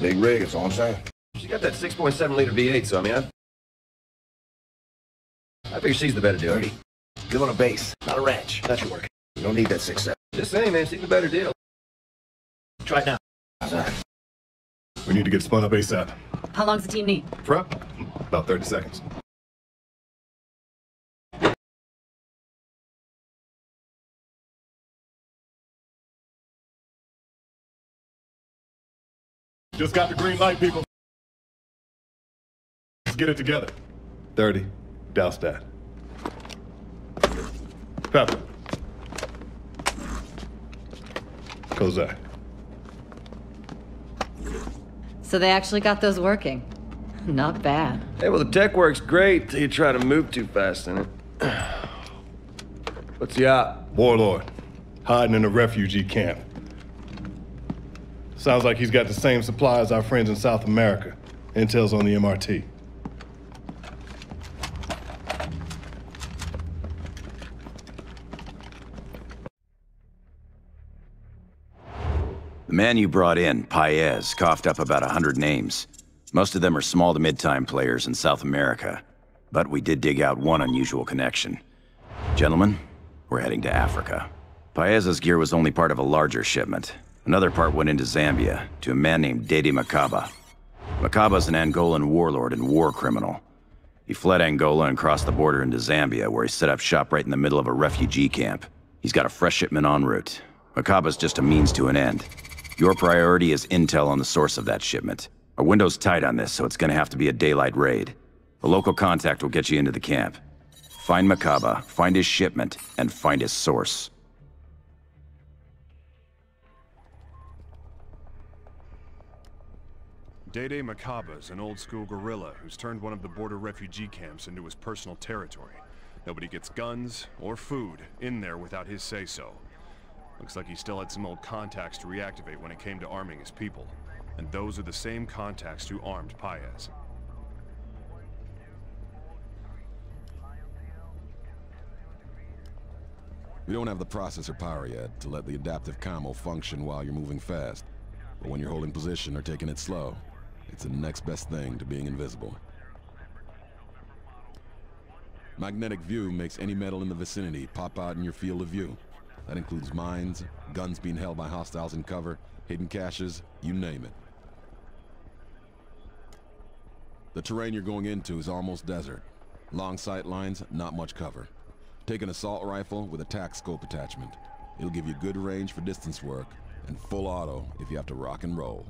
big rig, it's all I'm saying. She got that 6.7 liter V8, so I mean, I, I figure she's the better deal. Dirty. You want a base, not a ranch. That should work. You don't need that six seven. Just saying, man, she's the better deal. Try it now. How's that? We need to get spun up ASAP. How long's the team need? Prep? About 30 seconds. Just got the green light, people. Let's get it together. 30. Douse that. Pepper. Kozak. So they actually got those working. Not bad. Hey, well, the tech works great till you try to move too fast in it. What's the op? Warlord. Hiding in a refugee camp. Sounds like he's got the same supply as our friends in South America. Intel's on the MRT. The man you brought in, Paez, coughed up about a hundred names. Most of them are small to mid-time players in South America. But we did dig out one unusual connection. Gentlemen, we're heading to Africa. Paez's gear was only part of a larger shipment. Another part went into Zambia, to a man named Dede Makaba. Makaba's an Angolan warlord and war criminal. He fled Angola and crossed the border into Zambia, where he set up shop right in the middle of a refugee camp. He's got a fresh shipment en route. Makaba's just a means to an end. Your priority is intel on the source of that shipment. Our window's tight on this, so it's gonna have to be a daylight raid. A local contact will get you into the camp. Find Makaba, find his shipment, and find his source. Dede Makaba's an old-school guerrilla who's turned one of the border refugee camps into his personal territory. Nobody gets guns or food in there without his say-so. Looks like he still had some old contacts to reactivate when it came to arming his people. And those are the same contacts who armed Paez. We don't have the processor power yet to let the adaptive camo function while you're moving fast. But when you're holding position or taking it slow, it's the next best thing to being invisible. Magnetic view makes any metal in the vicinity pop out in your field of view. That includes mines, guns being held by hostiles in cover, hidden caches, you name it. The terrain you're going into is almost desert. Long sight lines, not much cover. Take an assault rifle with a tac scope attachment. It'll give you good range for distance work, and full auto if you have to rock and roll.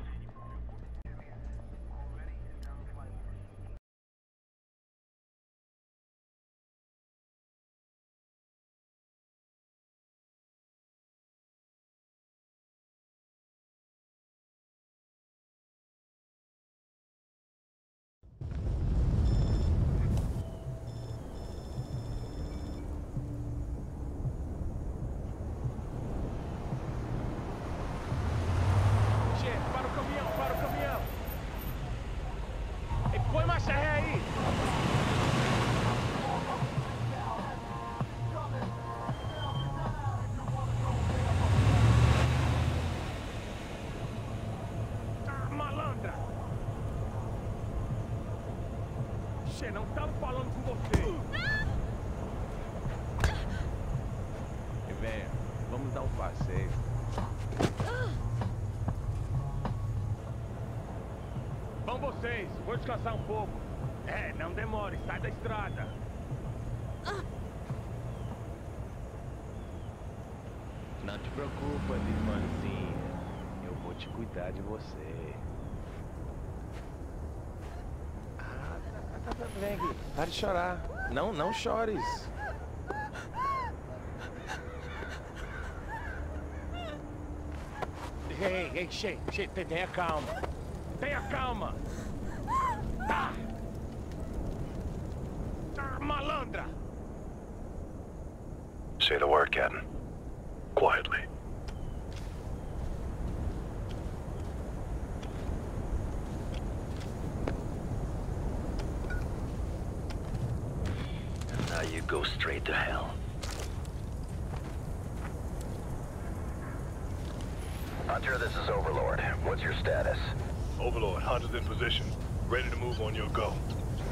Descansar um pouco. É, não demore, sai da estrada. Não te preocupa, irmãzinha. Eu vou te cuidar de você. Ah, tá, tá, tá, vem aqui. Para de chorar. Não, não chores. Ei, ei, che, che, tenha calma. Tenha calma. Straight to hell. Hunter, this is Overlord. What's your status? Overlord, Hunter's in position. Ready to move on your go.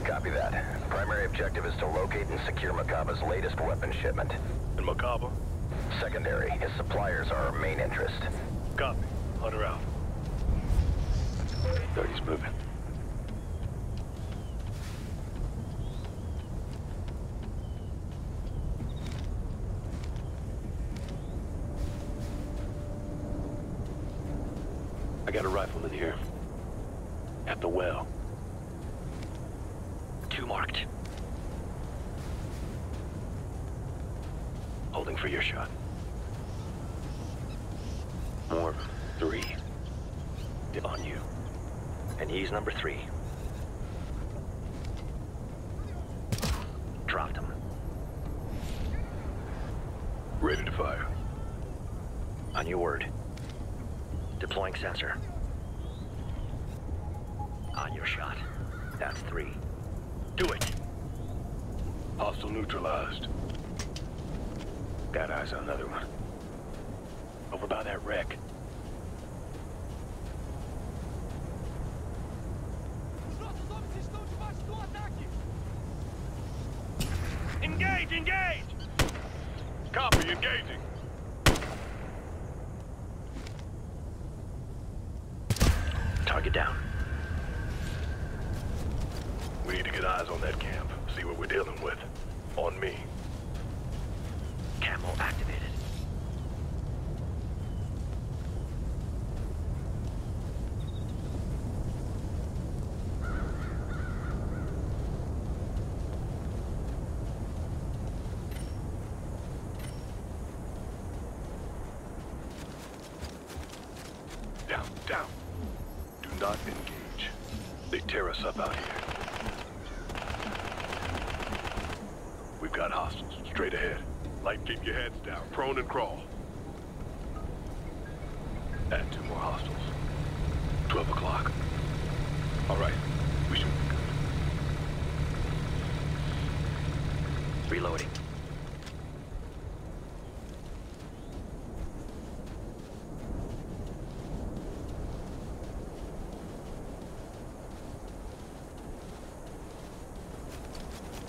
Copy that. Primary objective is to locate and secure Makaba's latest weapon shipment. And Makaba? Secondary. His suppliers are our main interest. Copy. Hunter out. 30's moving. Got a rifleman here. At the well. Two marked. Holding for your shot. More. Three. On you. And he's number three. Dropped him. Ready to fire. On your word. Deploying sensor. On your shot. That's three. Do it. Hostile neutralized. Got eyes on another one. Over by that wreck. Engage! Engage! Copy, engaging. Target down. We need to get eyes on that camp. See what we're dealing with. On me. Camo activated. Down, down. Do not engage. They tear us up out here. We've got hostiles. Straight ahead. Like, keep your heads down. Prone and crawl. Add two more hostiles. 12 o'clock. All right. We should be good. Reloading.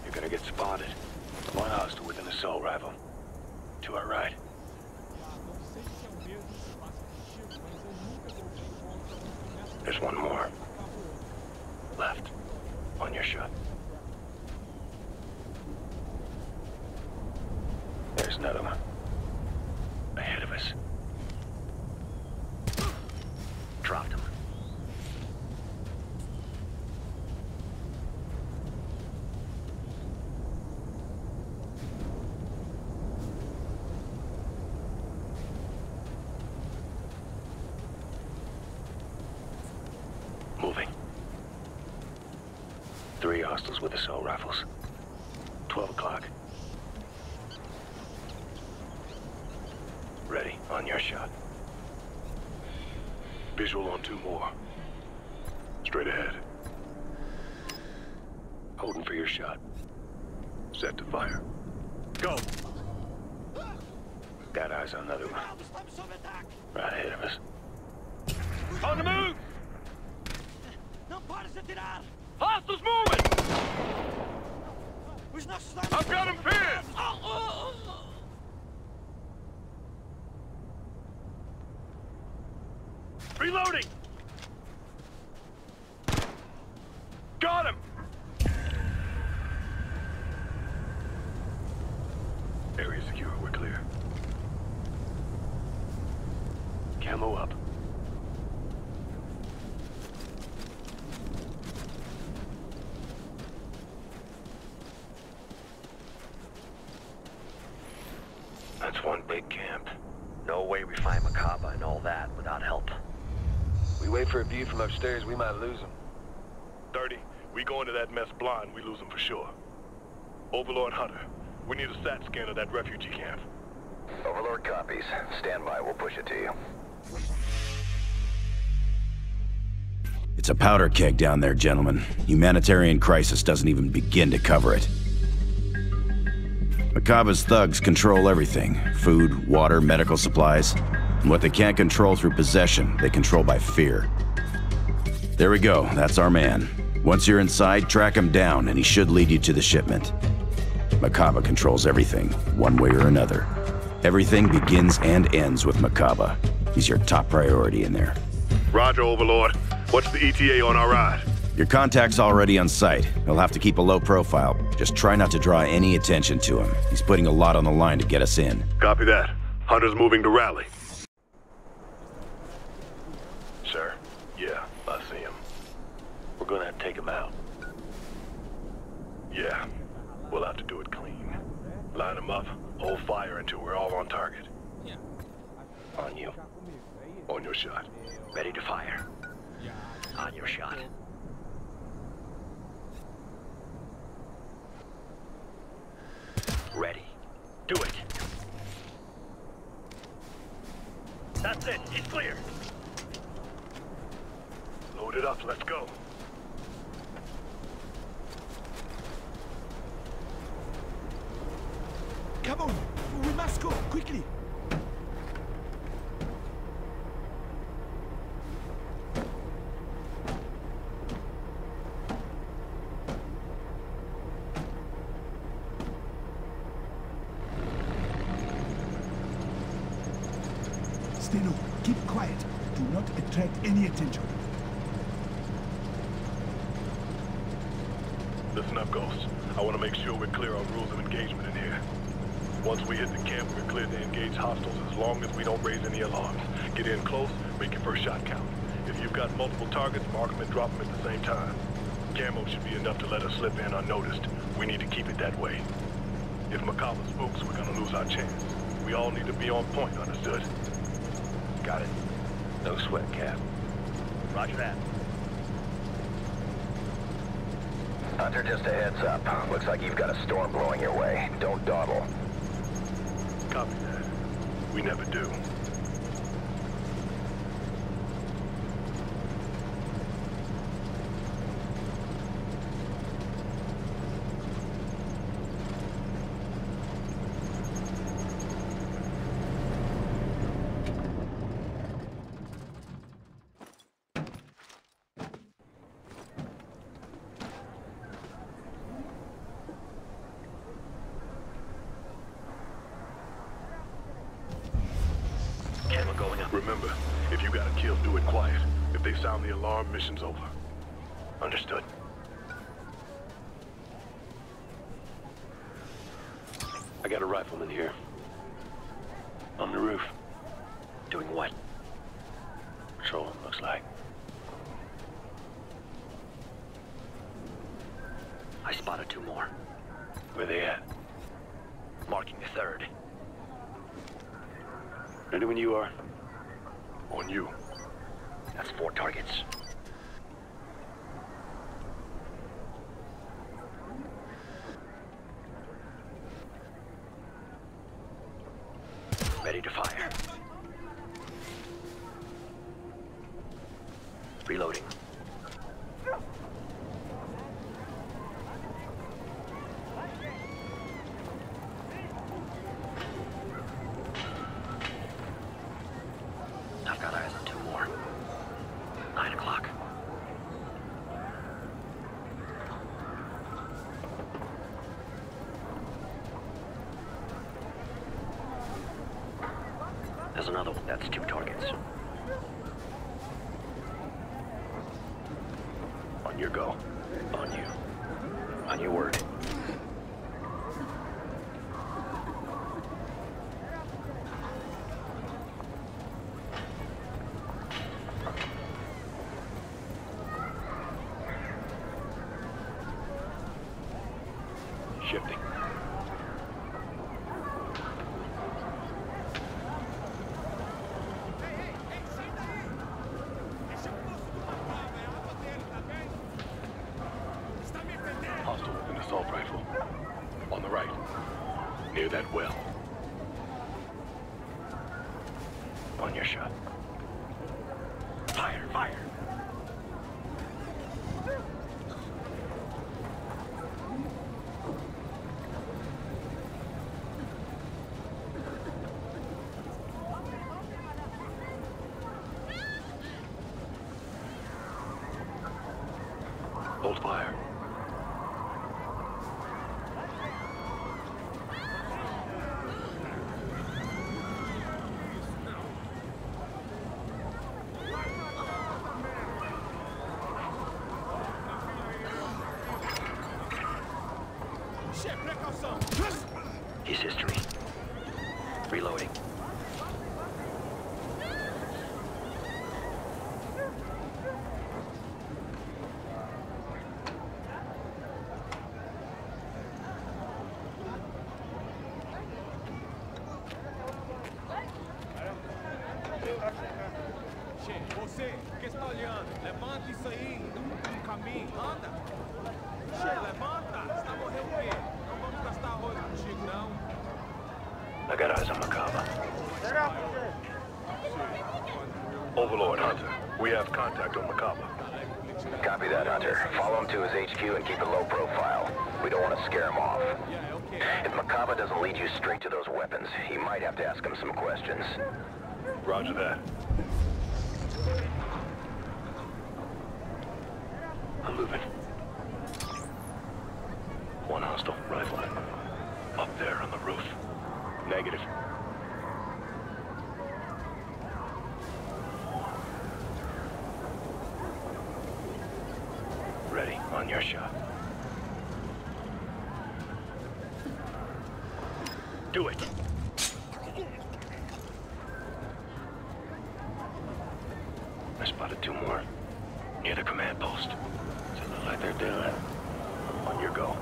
You're gonna get spotted. One hostile with an assault rifle. To our right. There's one more. Left. On your shot. There's another one. Ahead of us. Dropped him. Moving. Three rifles. 12 o'clock. Ready, on your shot. Visual on two more. Straight ahead. Holding for your shot. Set to fire. Go! Got eyes on another one. Right ahead of us. On the move! Hostiles moving! I've got him pinned! Reloading! Got him! Area secure, we're clear. Camo up. That's one big camp. No way we find Makaba and all that without help. We wait for a view from upstairs, we might lose him. 30. We go into that mess blind, we lose them for sure. Overlord Hunter, we need a SAT scan of that refugee camp. Overlord copies. Stand by, we'll push it to you. It's a powder keg down there, gentlemen. Humanitarian crisis doesn't even begin to cover it. Makaba's thugs control everything food, water, medical supplies. And what they can't control through possession, they control by fear. There we go. That's our man. Once you're inside, track him down, and he should lead you to the shipment. Makaba controls everything, one way or another. Everything begins and ends with Makaba. He's your top priority in there. Roger, Overlord. What's the ETA on our ride? Your contact's already on site. He'll have to keep a low profile. Just try not to draw any attention to him. He's putting a lot on the line to get us in. Copy that. Hunter's moving to rally. Sir? Yeah, I see him. We're gonna have to take him out. Yeah, we'll have to do it clean. Him up, hold fire until we're all on target. On you. On your shot. Ready to fire. On your shot. Ready. Do it. That's it. He's clear. Load it up, let's go. Come on, we must go, quickly. Steno, keep quiet. Do not attract any attention. Listen up, Ghost. I want to make sure we're clear on rules of engagement in here. Once we hit the camp, we're clear to engage hostiles as long as we don't raise any alarms. Get in close, make your first shot count. If you've got multiple targets, mark them and drop them at the same time. Camo should be enough to let us slip in unnoticed. We need to keep it that way. If Makaba spooks, we're gonna lose our chance. We all need to be on point, understood? Got it. No sweat, Cap. Roger that. Hunter, just a heads up. Looks like you've got a storm blowing your way. Don't dawdle. We never do. Camera going up. Remember, if you got a kill, do it quiet. If they sound the alarm, mission's over. Understood. I got a rifleman here. On the roof. Doing what? Patrolling, looks like. I spotted two more. Where they at? Marking the third. Ready when you are. On you. That's four targets. Ready to fire. Reloading. I've got eyes on two more. Nine o'clock. There's another one. That's two targets. On your go. Roger that. I'm moving. One hostile rifle. Up there on the roof. Negative. Ready. On your shot. Do it. I spotted two more. Near the command post. Doesn't look like they're doing. On your go.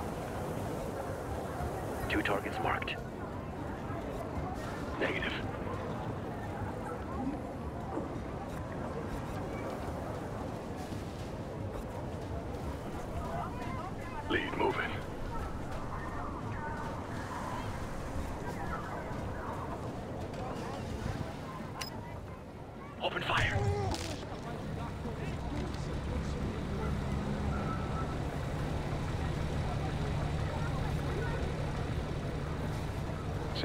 Two targets marked. Negative. Lead moving. Open fire.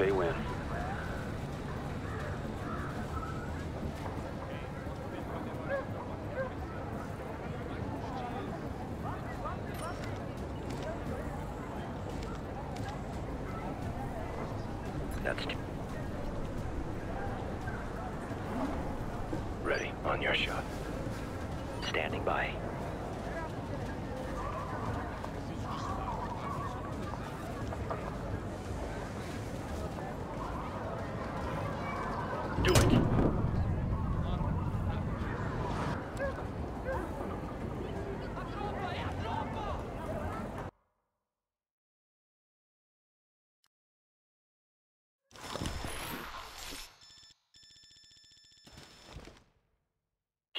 Say when. That's ready. On your shot. Standing by. Do it.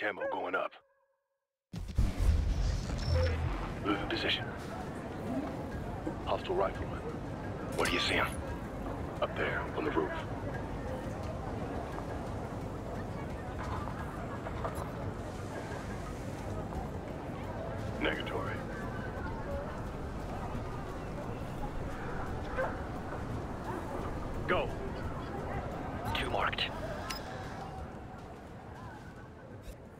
Camo going up. Losing position. Hostile rifleman. What do you see him? Up there, on the roof. Negatory. Go. Two marked.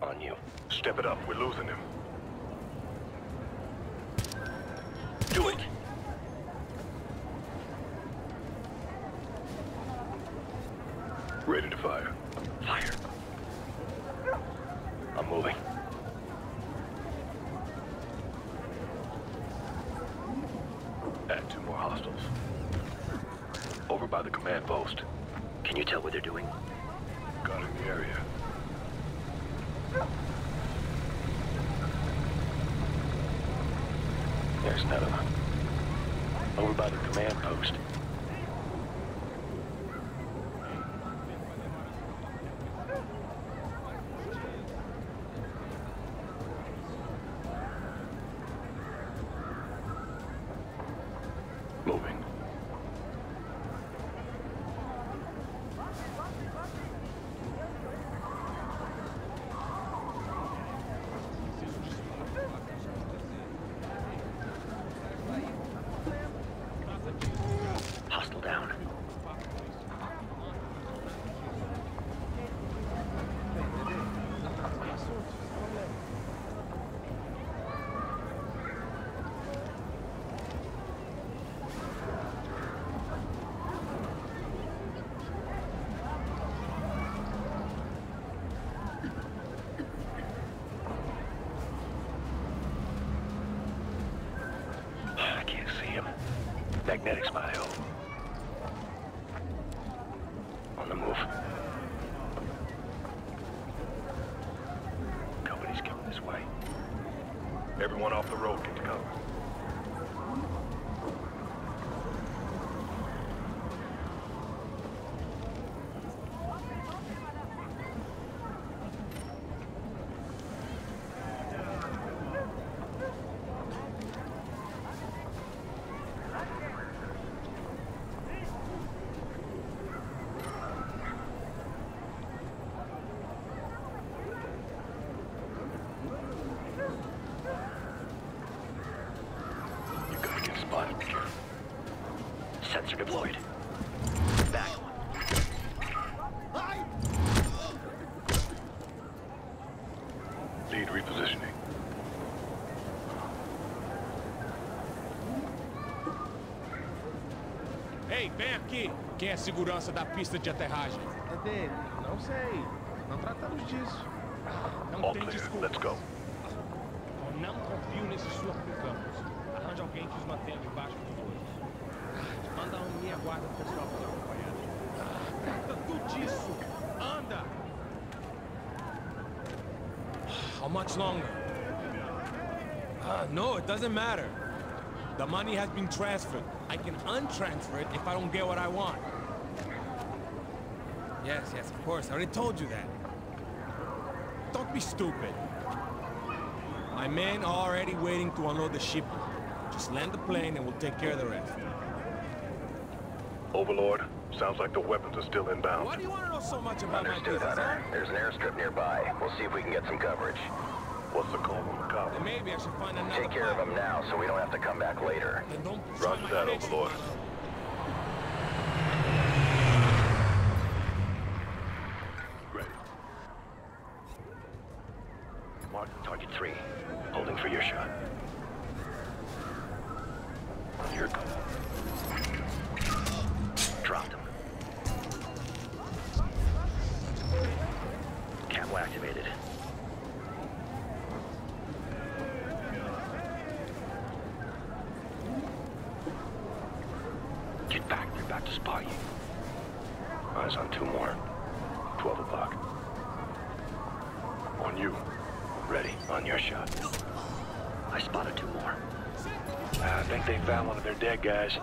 On you. Step it up. We're losing him. Do it. Ready to fire. I'm moving. Add two more hostiles. Over by the command post. Can you tell what they're doing? Got in the area. There's none of them. Over by the command post. Moving. Hostile down. Magnetic smile. Quem é segurança da pista de aterragem? É dele. Não sei. Não tratamos disso. Não All tem clear. desculpa. Let's go. Eu não confio nesses surafricanos. Arranje alguém que os mantenha debaixo dos olhos. Manda um minha guarda pessoal para acompanhar. Trata tudo disso! Anda! How much longer? Ah, no, it doesn't matter. The money has been transferred. I can untransfer it if I don't get what I want. Yes, yes, of course. I already told you that. Don't be stupid. My men are already waiting to unload the ship. Just land the plane and we'll take care of the rest. Overlord, sounds like the weapons are still inbound. Why do you want to know so much about my Understood, business, huh? Hunter. There's an airstrip nearby. We'll see if we can get some coverage. What's the call on the cop? Then maybe I should find another Take care of pilot. them now so we don't have to come back later. Then Roger my that, face. Overlord. Back. To spot you. Eyes on two more. Twelve o'clock. On you. Ready. On your shot. I spotted two more. I think they found one of their dead guys.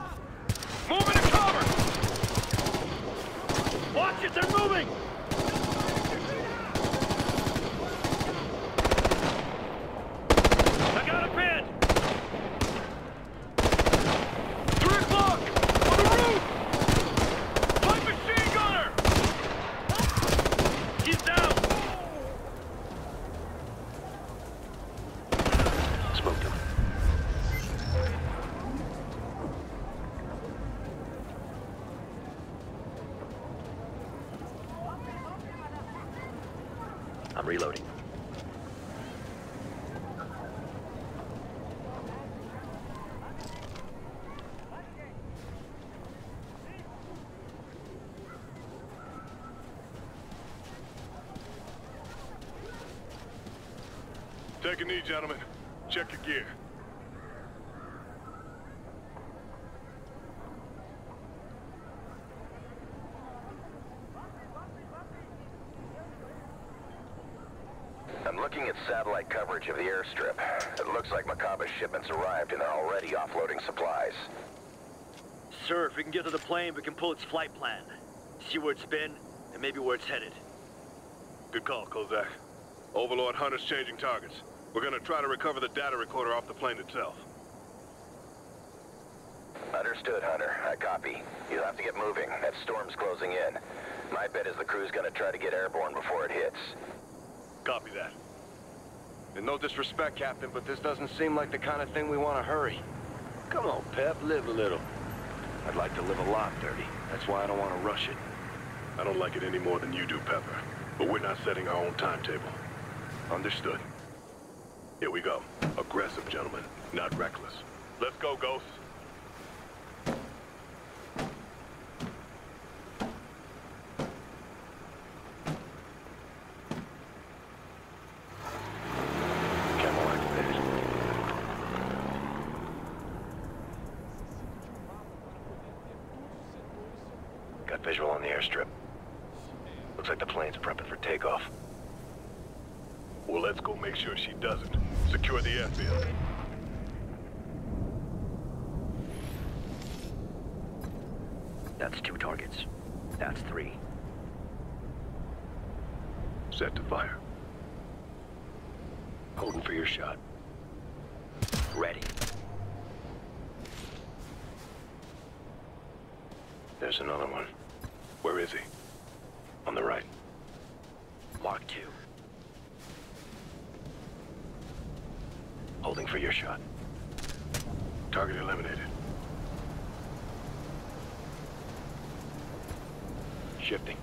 Moving to cover! Watch it, they're moving! I got a pin! Three o'clock! On the roof! Light machine gunner! He's down! Smoked him. I'm reloading. Take a knee, gentlemen. Check your gear. I'm looking at satellite coverage of the airstrip. It looks like Makaba's shipments arrived and they're already offloading supplies. Sir, if we can get to the plane, we can pull its flight plan. See where it's been, and maybe where it's headed. Good call, Kozak. Overlord Hunter's changing targets. We're gonna try to recover the data recorder off the plane itself. Understood, Hunter. I copy. You'll have to get moving. That storm's closing in. My bet is the crew's gonna try to get airborne before it hits. Copy that. And no disrespect, Captain, but this doesn't seem like the kind of thing we want to hurry. Come on, Pep, live a little. I'd like to live a lot, Dirty. That's why I don't want to rush it. I don't like it any more than you do, Pepper. But we're not setting our own timetable. Understood. Here we go. Aggressive, gentlemen, not reckless. Let's go, ghosts. Got visual on the airstrip. Looks like the plane's prepping for takeoff. Well, let's go make sure she doesn't. Secure the airfield. That's two targets. That's three. Set to fire. Holding for your shot. Ready. There's another one. Where is he? On the right. for your shot. Target eliminated. Shifting.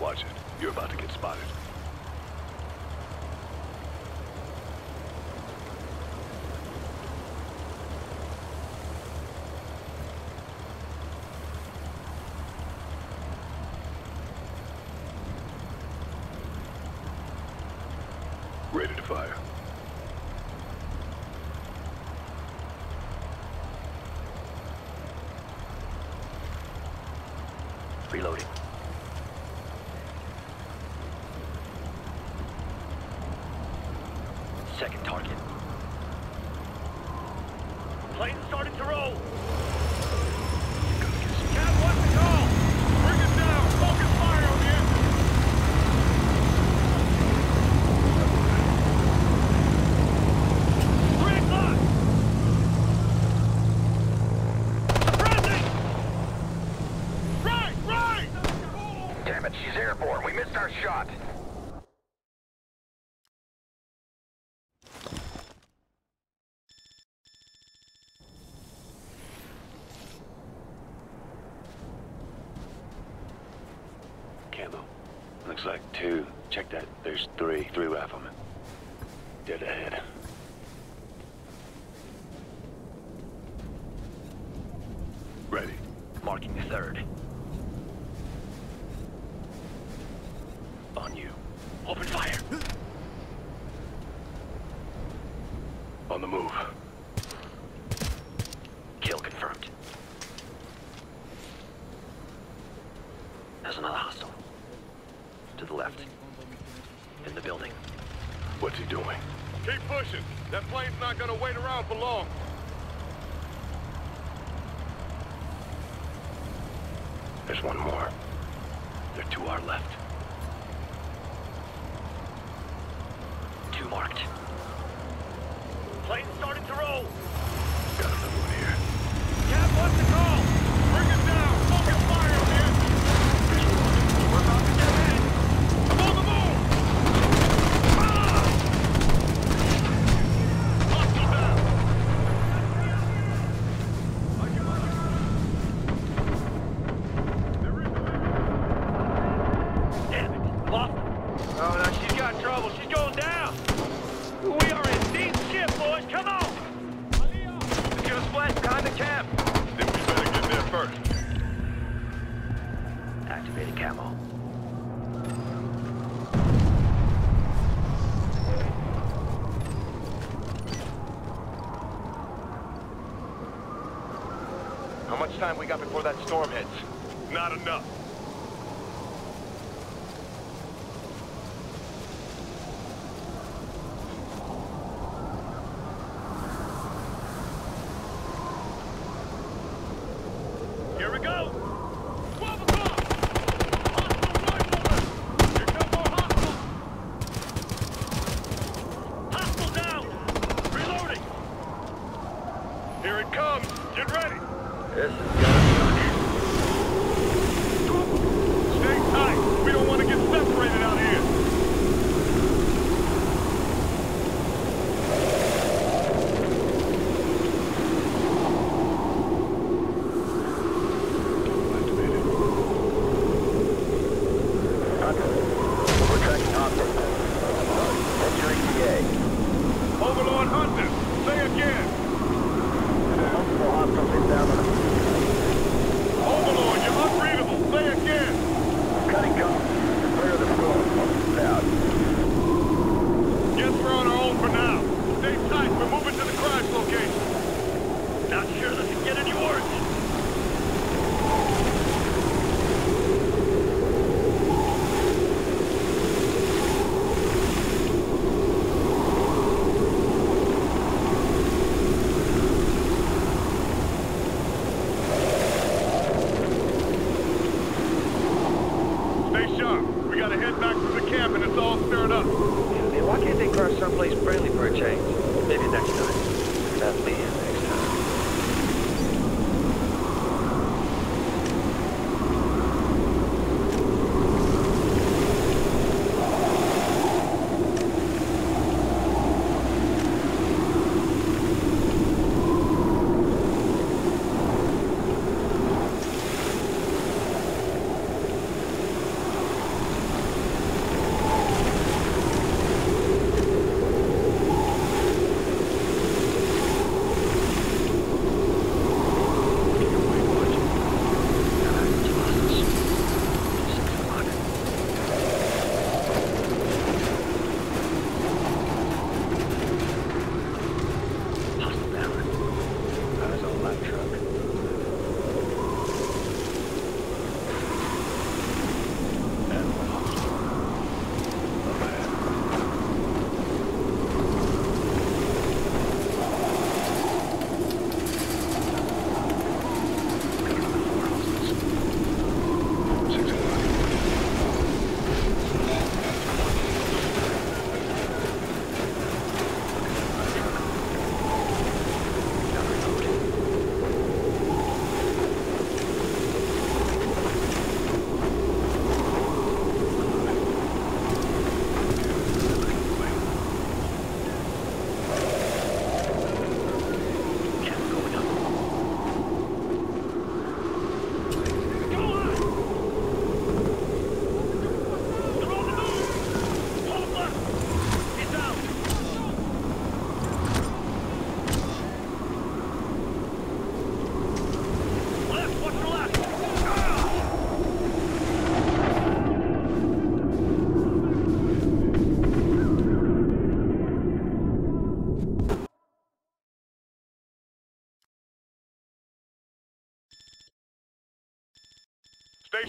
Watch it. You're about to get spotted. like two. Check that. There's three. Three riflemen. Dead ahead. Ready. Marking the third. Come on! Secure splash behind the camp. Think we better get there first. Activated camo. How much time we got before that storm hits? Not enough.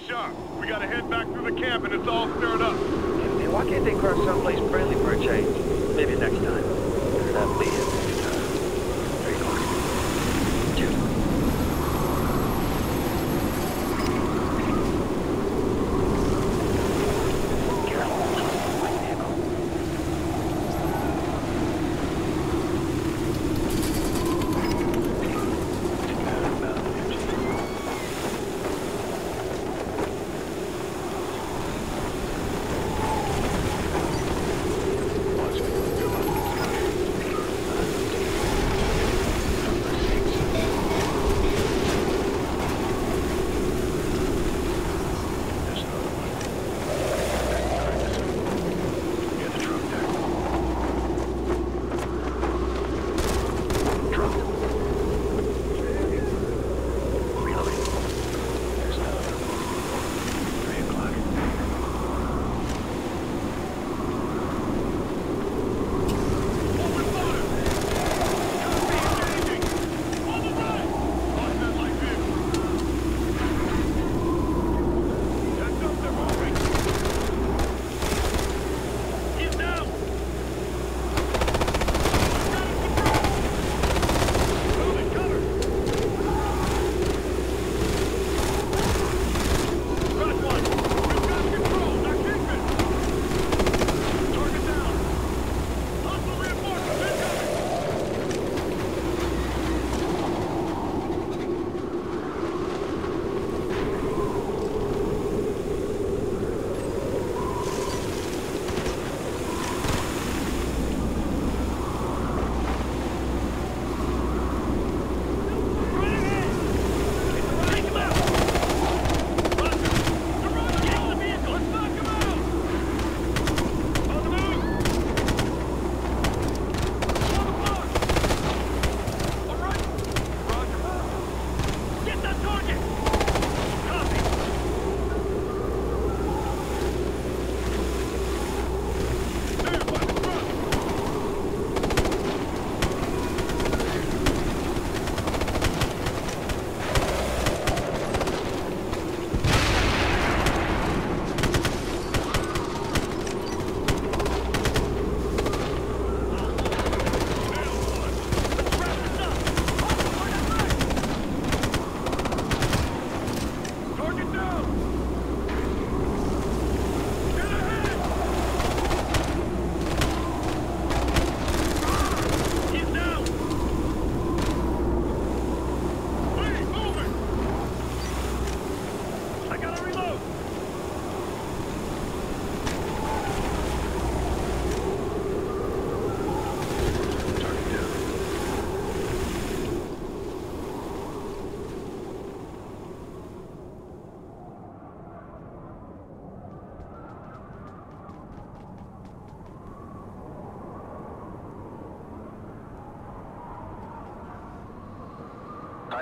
We gotta head back through the camp and it's all stirred up. Hey, why can't they cross someplace friendly for a change? Maybe next time. Not leave it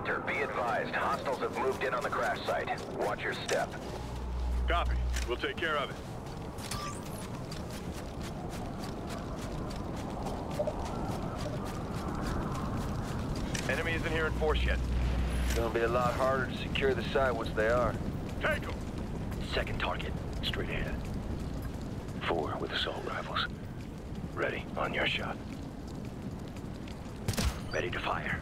Hunter, be advised. Hostiles have moved in on the crash site. Watch your step. Copy. We'll take care of it. Enemy isn't here in force yet. It's gonna be a lot harder to secure the site once they are. Take them! Second target, straight ahead. Four with assault rifles. Ready, on your shot. Ready to fire.